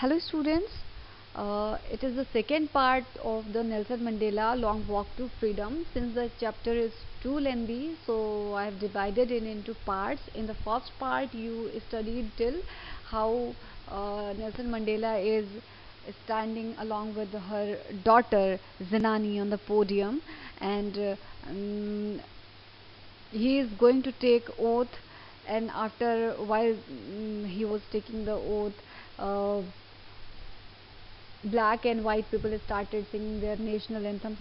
Hello students, uh, it is the second part of the Nelson Mandela Long Walk to Freedom. Since the chapter is too lengthy, so I have divided it into parts. In the first part, you studied till how uh, Nelson Mandela is standing along with her daughter Zenani on the podium and uh, um, he is going to take oath and after while um, he was taking the oath uh, black and white people started singing their national anthems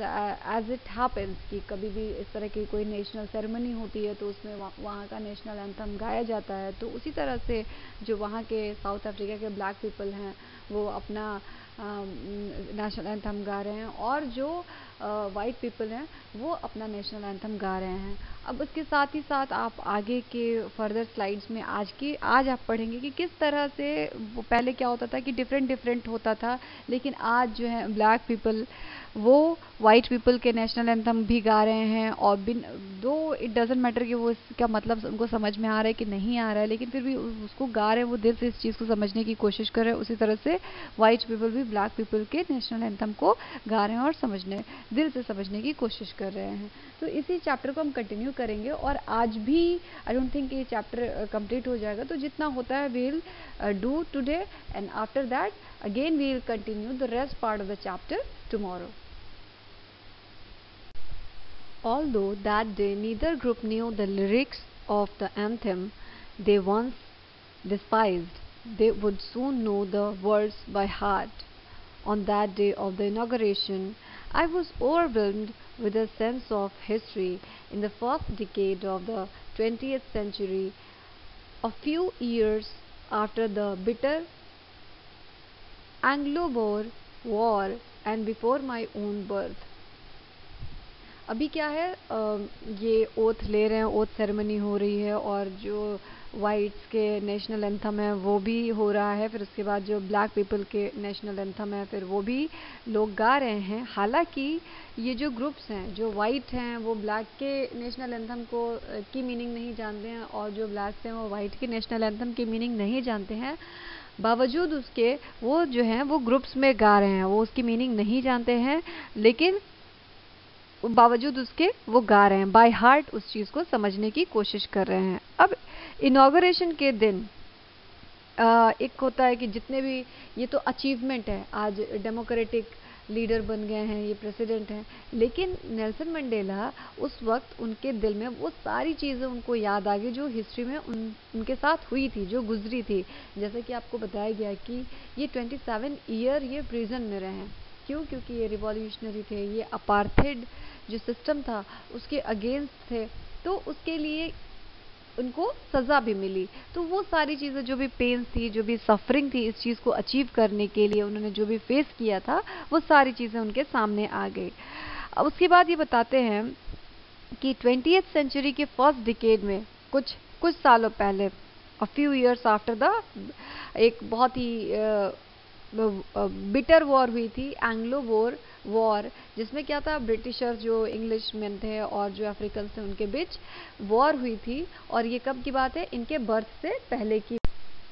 as it happens कि कभी भी इस तरह की कोई national ceremony होती है तो उसमें वहाँ का नेशनल एंथम गाया जाता है। तो उसी तरह से जो वहाँ के साउथ अफ्रीका के ब्लैक पीपल हैं, वो अपना नेशनल एंथम गा रहे हैं और जो वाइट पीपल हैं, वो अपना नेशनल एंथम गा रहे हैं। अब उसके साथ ही साथ आप आगे के फर्दर स्लाइड्स में आज की, आज आप पढ़ेंगे कि किस तरह से, वो पहले क्या होता था कि डिफरेंट डिफरेंट होता था, लेकिन आज जो है ब्लैक पीपल वो वाइट पीपल के नेशनल एंथम भी गा रहे हैं और बिन, दो इट डजेंट मैटर कि वो इसका मतलब उनको समझ में आ रहा है कि नहीं आ रहा है, लेकिन फिर भी उसको गा रहे हैं, वो दिल से इस चीज़ को समझने की कोशिश कर रहे हैं, उसी तरह से वाइट पीपल भी ब्लैक पीपल के नेशनल एंथम को गा रहे हैं और समझने, दिल से समझने की कोशिश कर रहे हैं तो इसी चैप्टर को हम कंटिन्यू करेंगे और आज भी आई डोंट थिंक ये चैप्टर कंप्लीट हो जाएगा तो जितना होता है we'll do today and after that we will continue the rest part of the chapter tomorrow. Although that day neither group knew the lyrics of the anthem they once despised, they would soon know the words by heart. On that day of the inauguration, I was overwhelmed with a sense of history in the first decade of the 20th century, a few years after the bitter Anglo-Boer war and before my own birth. अभी क्या है ये oath ले रहे हैं oath ceremony हो रही है और जो वाइट्स के नेशनल एंथम है, वो भी हो रहा है। फिर उसके बाद जो ब्लैक पीपल के नेशनल एंथम है, फिर वो भी लोग गा रहे हैं। हालाँकि ये जो ग्रुप्स हैं, जो वाइट हैं, वो ब्लैक के नेशनल एंथम को की मीनिंग नहीं जानते हैं और जो ब्लैक्स हैं, वो वाइट के नेशनल एंथम की मीनिंग नहीं जानते हैं। बावजूद उसके वो जो हैं, वो ग्रुप्स में गा रहे हैं, वो उसकी मीनिंग नहीं जानते हैं। लेकिन बावजूद उसके वो गा रहे हैं। बाय हार्ट उस चीज़ को समझने की कोशिश कर रहे हैं। अब इनाग्रेशन के दिन आ, एक होता है कि जितने भी ये तो अचीवमेंट है। आज डेमोक्रेटिक लीडर बन गए हैं ये प्रेसिडेंट हैं। लेकिन नेल्सन मंडेला उस वक्त उनके दिल में वो सारी चीज़ें उनको याद आ गई जो हिस्ट्री में उन उनके साथ हुई थी जो गुजरी थी। जैसे कि आपको बताया गया कि ये 27 ईयर ये प्रिजन में रहे हैं। क्यों? क्योंकि ये रिवॉल्यूशनरी थे ये अपार्थेड जो सिस्टम था, उसके अगेंस्ट थे तो उसके लिए उनको सज़ा भी मिली। तो वो सारी चीज़ें, जो भी पेन्स थी, जो भी सफरिंग थी इस चीज़ को अचीव करने के लिए उन्होंने जो भी फेस किया था, वो सारी चीज़ें उनके सामने आ गई। अब उसके बाद ये बताते हैं कि ट्वेंटी सेंचुरी के फ़र्स्ट डिकेड में, कुछ कुछ सालों पहले a few years after the एक बहुत ही बिटर वॉर हुई थी एंग्लो वॉर वॉर जिसमें क्या था ब्रिटिशर जो इंग्लिश मैन थे और जो अफ्रीकन थे उनके बीच वॉर हुई थी और ये कब की बात है इनके बर्थ से पहले की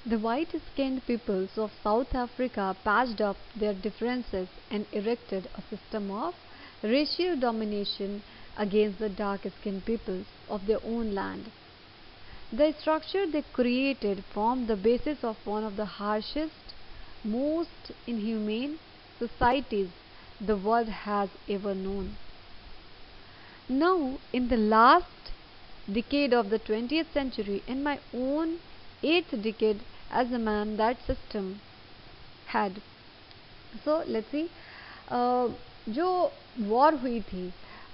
The white-skinned peoples of South Africa patched up their differences and erected a system of racial domination against the dark-skinned peoples of their own land. The structure they created formed the basis of one of the harshest, most inhumane societies the world has ever known. Now, in the last decade of the 20th century, in my own eighth decade as a man, that system had. So, let's see. Uh, जो war हुई थी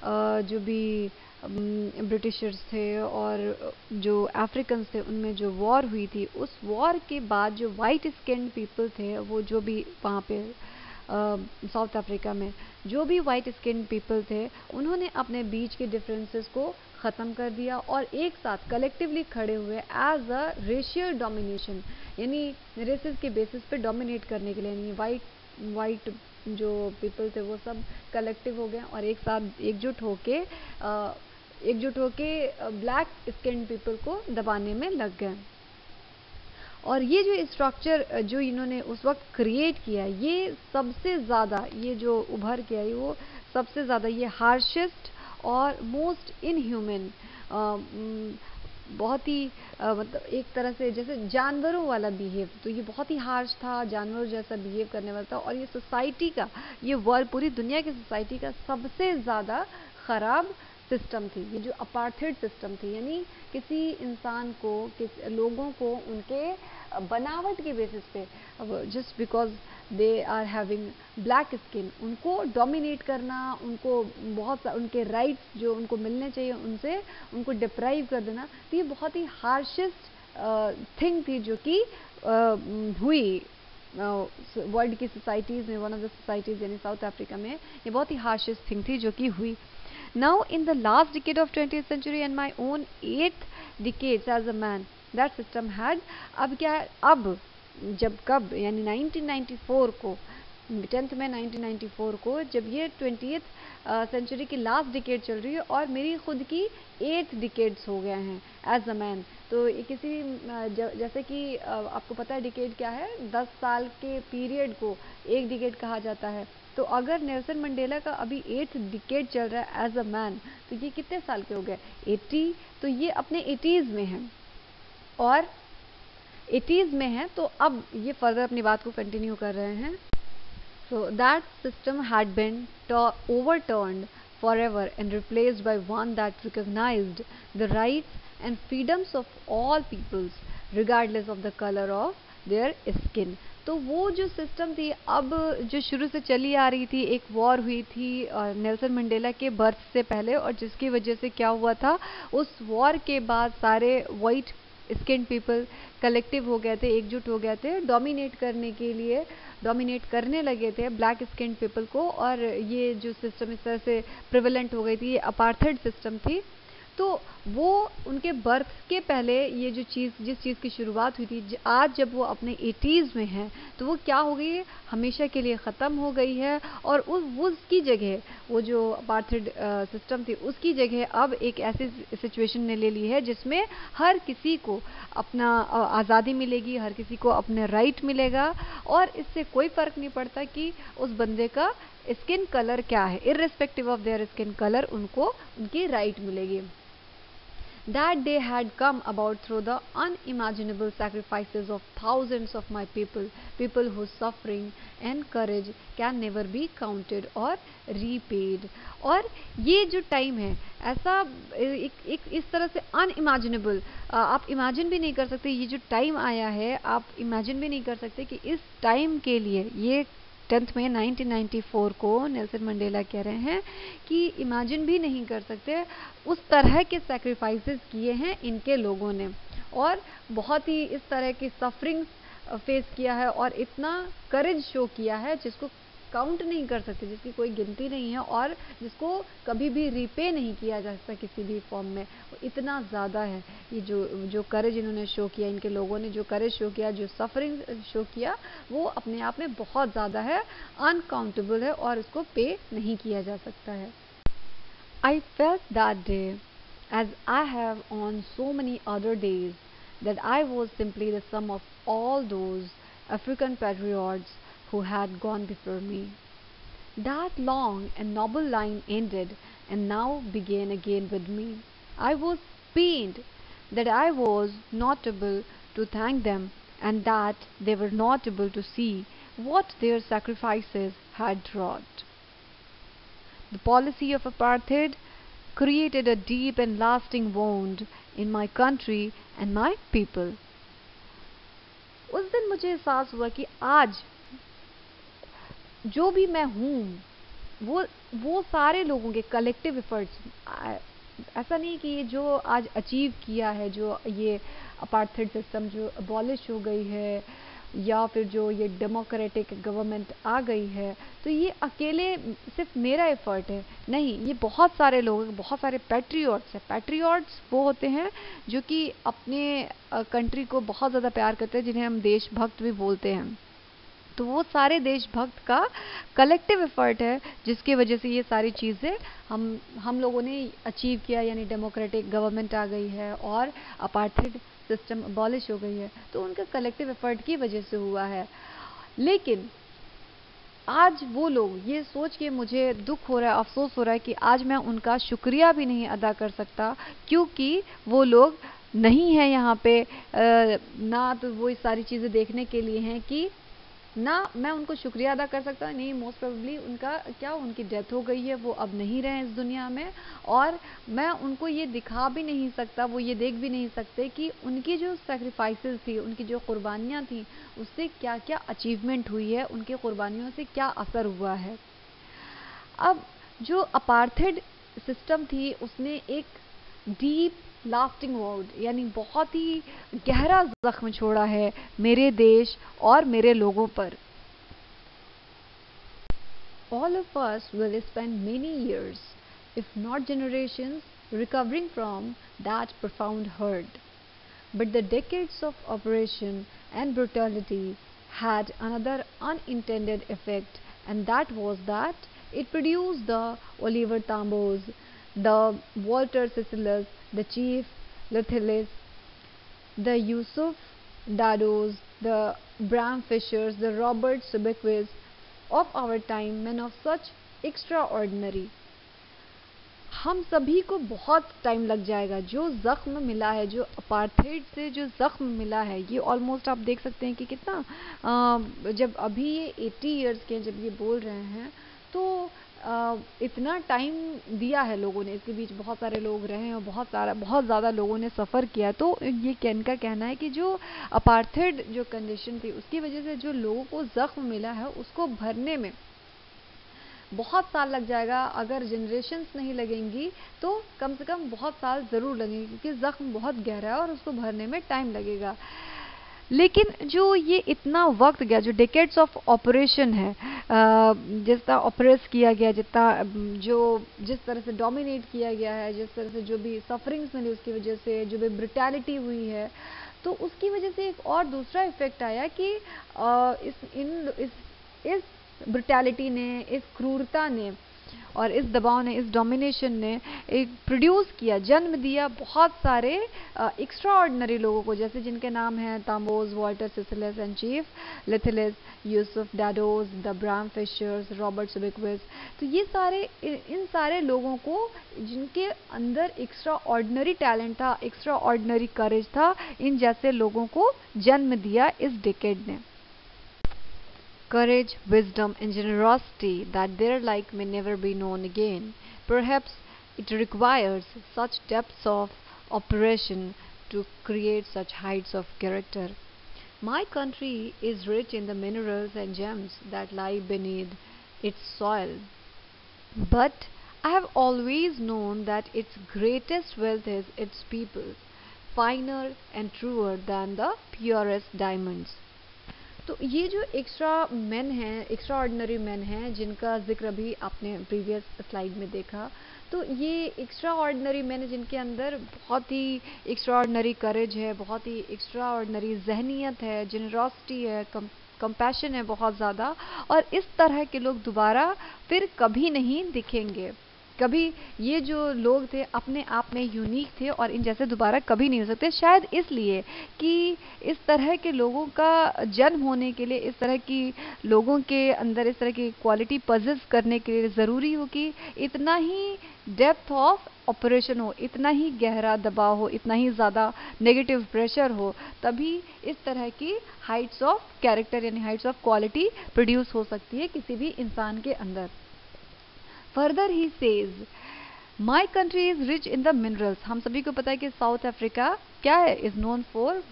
uh, जो भी Britishers um, थे और जो African थे उनमें जो वॉर हुई थी उस वॉर के बाद जो वाइट स्किन पीपल थे वो जो भी वहाँ पे साउथ अफ्रीका में, जो भी वाइट स्किन पीपल थे, उन्होंने अपने बीच के डिफरेंसेस को ख़त्म कर दिया और एक साथ कलेक्टिवली खड़े हुए एज अ रेशियल डोमिनेशन यानी रेसेस के बेसिस पे डोमिनेट करने के लिए, यानी वाइट वाइट जो पीपल थे, वो सब कलेक्टिव हो गए और एक साथ एकजुट होके एकजुट होके ब्लैक स्किन पीपल को दबाने में लग गए। और ये जो स्ट्रक्चर जो इन्होंने उस वक्त क्रिएट किया, ये सबसे ज़्यादा, ये जो उभर के आई, वो सबसे ज़्यादा, ये हार्शेस्ट और मोस्ट इनह्यूमन बहुत ही मतलब एक तरह से जैसे जानवरों वाला बिहेव तो ये बहुत ही हार्श था, जानवरों जैसा बिहेव करने वाला था और ये सोसाइटी का, ये वर्ल्ड पूरी दुनिया की सोसाइटी का सबसे ज़्यादा ख़राब सिस्टम थी, ये जो अपार्थेड सिस्टम थी, यानी किसी इंसान को, किस लोगों को उनके बनावट के बेसिस पे just because they are having black skin उनको डोमिनेट करना, उनको बहुत उनके राइट्स जो उनको मिलने चाहिए, उनसे उनको डिप्राइव कर देना तो ये बहुत ही हार्शेस्ट थिंग थी जो कि हुई वर्ल्ड की सोसाइटीज़ में वन ऑफ़ द सोसाइटीज़ यानी साउथ अफ्रीका में, ये बहुत ही हार्शेस्ट थिंग थी जो कि हुई। now in the last decade of twenty century and my own eighth decades as a man that system had अब क्या है अब जब कब यानी 1994 को टेंथ में 1994 को, जब ये ट्वेंटी सेंचुरी की लास्ट डिकेड चल रही है और मेरी खुद की एट्थ डिकेड्स हो गए हैं, एज अ मैन। तो ये किसी जैसे कि आपको पता है डिकेड क्या है? 10 साल के पीरियड को एक डिकेड कहा जाता है। तो अगर नेल्सन मंडेला का अभी एट्थ डिकेड चल रहा है एज अ मैन तो ये कितने साल के हो गए? 80 तो ये अपने एटीज़ में हैं। और एटीज़ में है तो अब ये फर्दर अपनी बात को कंटिन्यू कर रहे हैं। So that system had been overturned forever and replaced by one that recognized the rights and freedoms of all peoples, regardless of the color of their skin. तो वो जो सिस्टम थी, अब जो शुरू से चली आ रही थी, एक वॉर हुई थी नेल्सन मंडेला के बर्थ से पहले और जिसकी वजह से क्या हुआ था, उस वॉर के बाद सारे वाइट स्किन पीपल कलेक्टिव हो गए थे, एकजुट हो गए थे डोमिनेट करने के लिए डोमिनेट करने लगे थे ब्लैक स्किन पीपल को और ये जो सिस्टम इस तरह से प्रिवलेंट हो गई थी, ये अपार्थड सिस्टम थी तो वो उनके बर्थ के पहले ये जो चीज़, जिस चीज़ की शुरुआत हुई थी आज जब वो अपने एटीज़ में हैं तो वो क्या हो गई हमेशा के लिए ख़त्म हो गई है और उस उसकी जगह, वो जो पार्थिड सिस्टम थी, उसकी जगह अब एक ऐसी सिचुएशन ने ले ली है जिसमें हर किसी को अपना आज़ादी मिलेगी, हर किसी को अपने राइट मिलेगा और इससे कोई फ़र्क नहीं पड़ता कि उस बंदे का स्किन कलर क्या है। Irrespective of their skin colour उनको, उनकी राइट मिलेगी। That day had come about through the unimaginable sacrifices of thousands of my people, people whose suffering and courage can never be counted or repaid. और ये जो time है ऐसा एक, एक इस तरह से अनइमेजिनेबल आप इमेजिन भी नहीं कर सकते ये जो टाइम आया है आप इमेजिन भी नहीं कर सकते कि इस टाइम के लिए ये टेंथ में 1994 को नेल्सन मंडेला कह रहे हैं कि इमेजिन भी नहीं कर सकते, उस तरह के सेक्रीफाइसेस किए हैं इनके लोगों ने। और बहुत ही इस तरह की सफरिंग्स फेस किया है और इतना करेज शो किया है जिसको काउंट नहीं कर सकते, जिसकी कोई गिनती नहीं है और जिसको कभी भी रिपे नहीं किया जा सकता किसी भी फॉर्म में इतना ज़्यादा है। ये जो जो करेज इन्होंने शो किया, इनके लोगों ने जो करेज शो किया, जो सफरिंग शो किया, वो अपने आप में बहुत ज़्यादा है अनकाउंटेबल है और इसको पे नहीं किया जा सकता है। I felt that day as I have on so many other days that I was simply the sum of all those African patriots who had gone before me. That long and noble line ended and now began again with me. I was pained that I was not able to thank them and that they were not able to see what their sacrifices had wrought. The policy of apartheid created a deep and lasting wound in my country and my people. उस दिन मुझे एहसास हुआ कि आज जो भी मैं हूँ, वो वो सारे लोगों के कलेक्टिव एफर्ट्स ऐसा नहीं कि ये जो आज अचीव किया है, जो ये अपार्थेड सिस्टम जो अबॉलिश हो गई है, या फिर जो ये डेमोक्रेटिक गवर्नमेंट आ गई है तो ये अकेले सिर्फ़ मेरा एफर्ट है। नहीं, ये बहुत सारे लोग, बहुत सारे पैट्रियट्स हैं। पैट्रियट्स वो होते हैं जो कि अपने कंट्री को बहुत ज़्यादा प्यार करते हैं, जिन्हें हम देशभक्त भी बोलते हैं। तो वो सारे देशभक्त का कलेक्टिव एफर्ट है, जिसकी वजह से ये सारी चीज़ें हम हम लोगों ने अचीव किया, यानी डेमोक्रेटिक गवर्नमेंट आ गई है और अपार्थेड सिस्टम अबॉलिश हो गई है। तो उनका कलेक्टिव एफर्ट की वजह से हुआ है। लेकिन आज वो लोग, ये सोच के मुझे दुख हो रहा है, अफसोस हो रहा है कि आज मैं उनका शुक्रिया भी नहीं अदा कर सकता, क्योंकि वो लोग नहीं है यहाँ पे ना तो वो इस सारी चीज़ें देखने के लिए हैं कि ना मैं उनको शुक्रिया अदा कर सकता नहीं मोस्ट प्रोबेबली उनका, क्या उनकी डेथ हो गई है, वो अब नहीं रहे इस दुनिया में। और मैं उनको ये दिखा भी नहीं सकता, वो ये देख भी नहीं सकते कि उनकी जो सेक्रीफाइसेस थी, उनकी जो कुर्बानियाँ थी, उससे क्या क्या अचीवमेंट हुई है, उनकी कुर्बानियों से क्या असर हुआ है। अब जो अपार्थेड सिस्टम थी, उसने एक डीप लास्टिंग वर्ड यानी बहुत ही गहरा जख्म छोड़ा है मेरे देश और मेरे लोगों पर। All of us will spend many years if not generation recovering from that profound hurt but the decades of oppression and brutality had another unintended effect and that was that it produce the Oliver Tambos the Walter Cecilus, the Chief Lithilis, the Yusuf Dados, the Bram Fishers, the Robert Subequis of our time, men of such extraordinary. हम सभी को बहुत time लग जाएगा जो ज़ख्म मिला है जो अपार्थेड से जो ज़ख्म मिला है ये ऑलमोस्ट आप देख सकते हैं कि कितना आ, जब अभी ये 80 इयर्स के जब ये बोल रहे हैं तो इतना टाइम दिया है लोगों ने, इसके बीच बहुत सारे लोग रहे हैं और बहुत सारा, बहुत ज़्यादा लोगों ने सफ़र किया। तो ये कैन का कहना है कि जो अपार्थेड जो कंडीशन थी, उसकी वजह से जो लोगों को ज़ख्म मिला है, उसको भरने में बहुत साल लग जाएगा। अगर जनरेशन्स नहीं लगेंगी तो कम से कम बहुत साल ज़रूर लगेंगे, क्योंकि ज़ख्म बहुत गहरा है और उसको भरने में टाइम लगेगा। लेकिन जो ये इतना वक्त गया, जो डिकेट्स ऑफ़ ऑपरेशन है जिस तरह ऑपरेस किया गया, जितना जो, जिस तरह से डोमिनेट किया गया है, जिस तरह से जो भी सफरिंग्स मिली उसकी वजह से, जो भी ब्रिटैलिटी हुई है तो उसकी वजह से एक और दूसरा इफ़ेक्ट आया कि इस, इन, इस इस ब्रिटैलिटी ने, इस क्रूरता ने और इस दबाव ने, इस डोमिनेशन ने एक प्रोड्यूस किया, जन्म दिया बहुत सारे एक्स्ट्रा ऑर्डनरी लोगों को, जैसे जिनके नाम हैं Tambos Walter, Sisulus and chief Luthulis, Yusuf Dadoos the Bram Fischers, Robert Sobukwes. तो ये सारे इन सारे लोगों को, जिनके अंदर एक्स्ट्रा ऑर्डनरी टैलेंट था एक्स्ट्रा करेज था, इन जैसे लोगों को जन्म दिया इस डिकेड ने। Courage, wisdom, and generosity that their like may never be known again. Perhaps it requires such depths of operation to create such heights of character. My country is rich in the minerals and gems that lie beneath its soil. But I have always known that its greatest wealth is its people, finer and truer than the purest diamonds. तो ये जो extra man हैं extra ordinary man हैं, जिनका ज़िक्र अभी आपने previous slide में देखा तो ये एक्स्ट्रा ऑर्डनरी मैन जिनके अंदर बहुत ही एक्स्ट्रा ऑर्डनरी करेज है, बहुत ही एक्स्ट्रा ऑर्डनरी जहनीत है जनरॉसिटी है कम कंपैशन है बहुत ज़्यादा, और इस तरह के लोग दोबारा फिर कभी नहीं दिखेंगे। कभी ये जो लोग थे अपने आप में यूनिक थे और इन जैसे दोबारा कभी नहीं हो सकते। शायद इसलिए कि इस तरह के लोगों का जन्म होने के लिए, इस तरह की लोगों के अंदर, इस तरह की क्वालिटी पजेस करने के लिए ज़रूरी हो कि इतना ही डेप्थ ऑफ़ ऑपरेशन हो, इतना ही गहरा दबाव हो, इतना ही ज़्यादा नेगेटिव प्रेशर हो, तभी इस तरह की हाइट्स ऑफ़ कैरेक्टर यानी हाइट्स ऑफ़ क्वालिटी प्रोड्यूस हो सकती है किसी भी इंसान के अंदर। Further he says my country is rich in the minerals हम सभी को पता है कि साउथ अफ्रीका क्या है? Is known for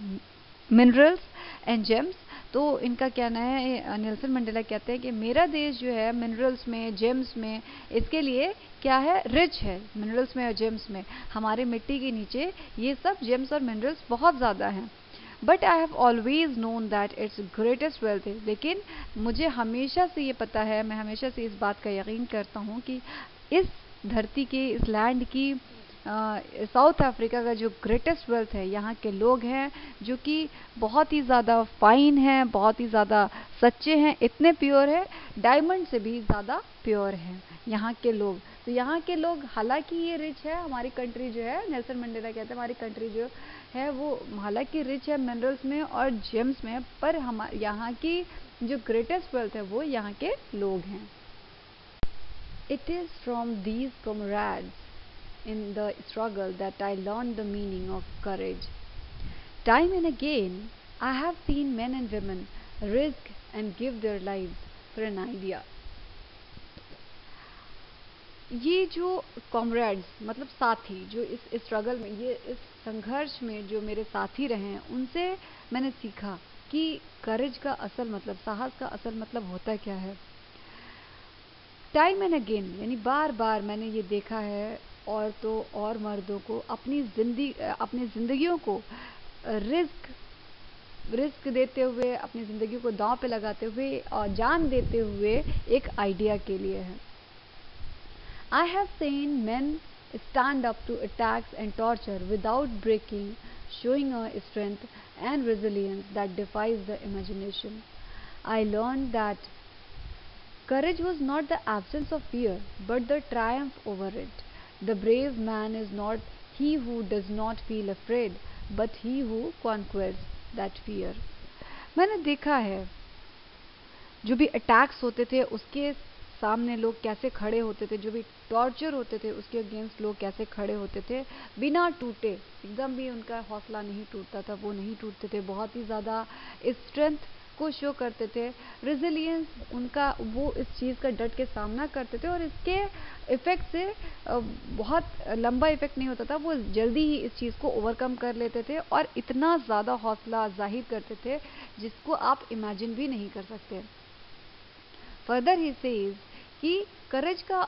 minerals and gems तो इनका कहना है? नेल्सन मंडेला कहते हैं कि मेरा देश जो है मिनरल्स में जेम्स में, इसके लिए क्या है? रिच है मिनरल्स में और जेम्स में। हमारे मिट्टी के नीचे ये सब जेम्स और मिनरल्स बहुत ज़्यादा हैं। But I have always known that its greatest wealth है लेकिन मुझे हमेशा से ये पता है, मैं हमेशा से इस बात का यकीन करता हूँ कि इस धरती के, इस लैंड की साउथ अफ्रीका का जो ग्रेटेस्ट वेल्थ है, यहाँ के लोग हैं, जो कि बहुत ही ज़्यादा फाइन हैं, बहुत ही ज़्यादा सच्चे हैं, इतने प्योर है डायमंड से भी ज़्यादा प्योर हैं, यहाँ के लोग। तो यहाँ के लोग, हालाँकि ये रिच है, हमारी कंट्री जो है नेल्सन मंडेला कहते हैं, हमारी कंट्री जो है वो हालाँकि रिच है मिनरल्स में और जेम्स में, पर हम, यहाँ की जो ग्रेटेस्ट वेल्थ है वो यहाँ के लोग हैं। It is from these comrades in the struggle that I learn the meaning of courage time and again I have seen men and women risk and give their life for an idea ये जो comrades मतलब साथी, जो इस struggle में, ये इस संघर्ष में जो मेरे साथी रहे हैं, उनसे मैंने सीखा कि करेज का असल मतलब साहस का असल मतलब होता क्या है। टाइम एंड अगेन यानी बार बार मैंने ये देखा है औरतों और मर्दों को अपनी ज़िंदगी अपनी जिंदगियों को रिस्क रिस्क देते हुए, अपनी ज़िंदगी को दांव पे लगाते हुए, और जान देते हुए एक आइडिया के लिए है। I have seen men stand up to attacks and torture without breaking, showing a strength and resilience that defies the imagination. I learned that courage was not the absence of fear, but the triumph over it. The brave man is not he who does not feel afraid, but he who conquers that fear. मैंने देखा है जो भी attacks होते थे उसके सामने लोग कैसे खड़े होते थे, जो भी टॉर्चर होते थे, उसके अगेंस्ट लोग कैसे खड़े होते थे, बिना टूटे, एकदम भी उनका हौसला नहीं टूटता था, वो नहीं टूटते थे, बहुत ही ज़्यादा स्ट्रेंथ को शो करते थे रेजिलियंस उनका, वो इस चीज़ का डट के सामना करते थे और इसके इफ़ेक्ट से बहुत लंबा इफ़ेक्ट नहीं होता था, वो जल्दी ही इस चीज़ को ओवरकम कर लेते थे और इतना ज़्यादा हौसला ज़ाहिर करते थे, जिसको आप इमेजिन भी नहीं कर सकते। फर्दर ही सेज कि करेज का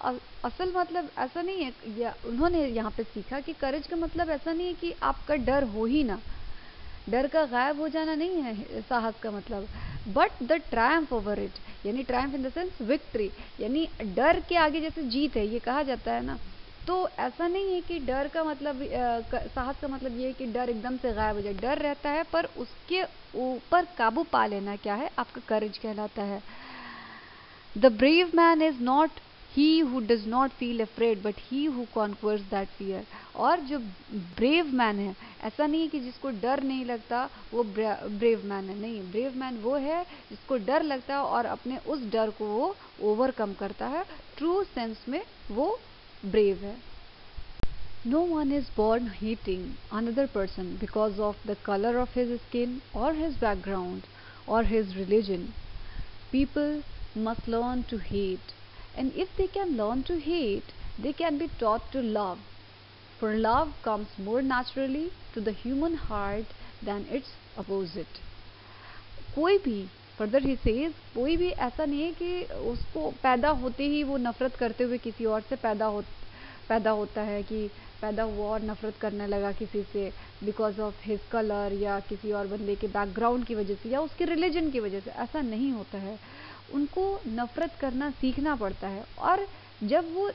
असल मतलब ऐसा नहीं है, या उन्होंने यहाँ पे सीखा कि करेज का मतलब ऐसा नहीं है कि आपका डर हो ही ना। डर का गायब हो जाना नहीं है, साहस का मतलब। But the triumph over it यानी triumph in the sense victory यानी डर के आगे जैसे जीत है, ये कहा जाता है ना। तो ऐसा नहीं है कि डर का मतलब साहस का मतलब ये है कि डर एकदम से गायब हो जाए। डर रहता है, पर उसके ऊपर काबू पा लेना क्या है? आपका करेज कहलाता है। The brave man is not he who does not feel afraid but he who conquers that fear और जो ब्रेव मैन है ऐसा नहीं है कि जिसको डर नहीं लगता वो ब्रेव मैन है नहीं ब्रेव मैन वो है जिसको डर लगता है और अपने उस डर को वो ओवरकम करता है ट्रू सेंस में वो ब्रेव है No one is born hating another person because of the color of his skin or his background or his religion. People must learn to hate. And if they can learn to hate, they can be taught to love. For love comes more naturally to the human heart than its opposite. कोई भी further he says कोई भी ऐसा नहीं है कि उसको पैदा होते ही वो नफरत करते हुए किसी और से पैदा हो पैदा होता है कि पैदा हुआ और नफरत करने लगा किसी से बिकॉज़ ऑफ़ हिज कलर या किसी और बंदे के बैकग्राउंड की वजह से या उसके रिलीजन की वजह से ऐसा नहीं होता है उनको नफ़रत करना सीखना पड़ता है। और जब वो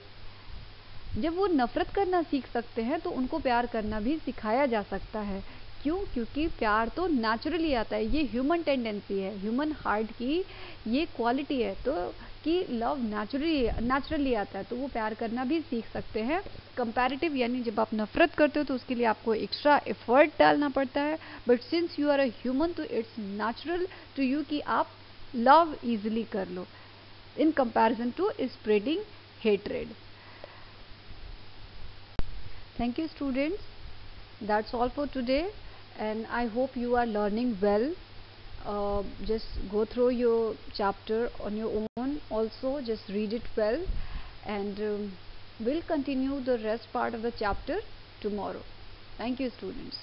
जब वो नफ़रत करना सीख सकते हैं तो उनको प्यार करना भी सिखाया जा सकता है। क्यों? क्योंकि प्यार तो नेचुरली आता है। ये ह्यूमन टेंडेंसी है। ह्यूमन हार्ट की ये क्वालिटी है। तो कि लव नेचुरली नेचुरली आता है। तो वो प्यार करना भी सीख सकते हैं। कंपैरेटिव यानी जब आप नफरत करते हो तो उसके लिए आपको एक्स्ट्रा एफर्ट डालना पड़ता है। But since you are a human तो इट्स नेचुरल टू यू कि आप love easily kar in comparison to spreading hatred. Thank you students. That's all for today and i hope you are learning well. Uh, just go through your chapter on your own also just read it well and um, we'll continue the rest part of the chapter tomorrow. Thank you students.